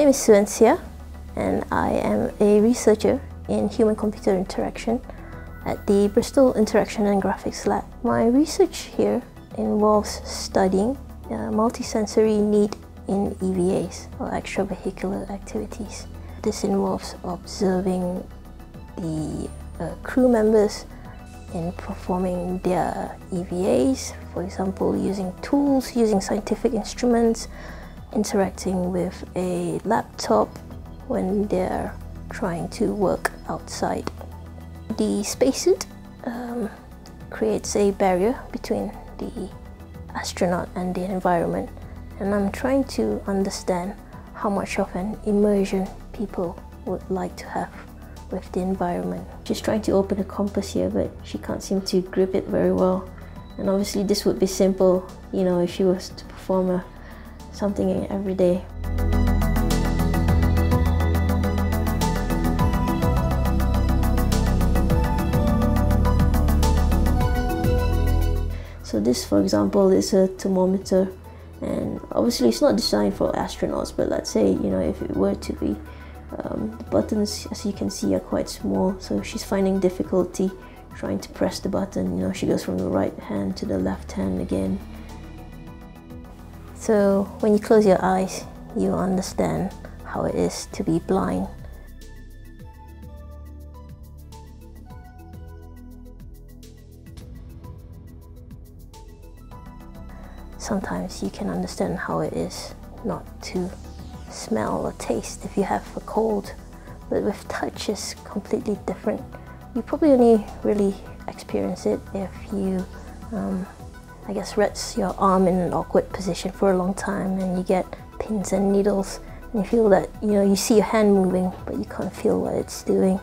My name is Sue Ann Seah and I am a researcher in human-computer interaction at the Bristol Interaction and Graphics Lab. My research here involves studying uh, multisensory need in EVAs or extravehicular activities. This involves observing the uh, crew members in performing their EVAs, for example, using tools, using scientific instruments, interacting with a laptop when they're trying to work outside. The spacesuit um, creates a barrier between the astronaut and the environment and I'm trying to understand how much of an immersion people would like to have with the environment. She's trying to open a compass here but she can't seem to grip it very well and obviously this would be simple you know if she was to perform a, something every day. So this, for example, is a thermometer and obviously it's not designed for astronauts, but let's say, you know, if it were to be, um, the buttons, as you can see, are quite small, so she's finding difficulty trying to press the button. You know, she goes from the right hand to the left hand again. So when you close your eyes, you understand how it is to be blind. sometimes you can understand how it is not to smell or taste if you have a cold. But with touch, it's completely different. You probably only really experience it if you, um, I guess, rest your arm in an awkward position for a long time and you get pins and needles and you feel that, you know, you see your hand moving but you can't feel what it's doing.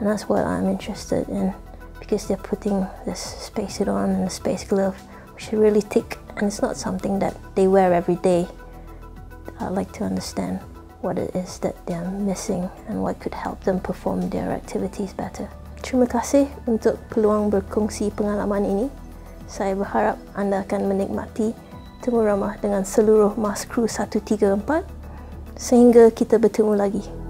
And that's what I'm interested in because they're putting this spacesuit on and the space glove, which is really thick and it's not something that they wear every day. I'd like to understand what it is that they're missing and what could help them perform their activities better. Terima kasih untuk peluang berkongsi pengalaman ini. Saya berharap anda akan menikmati temu ramah dengan seluruh mas kru 134 sehingga kita bertemu lagi.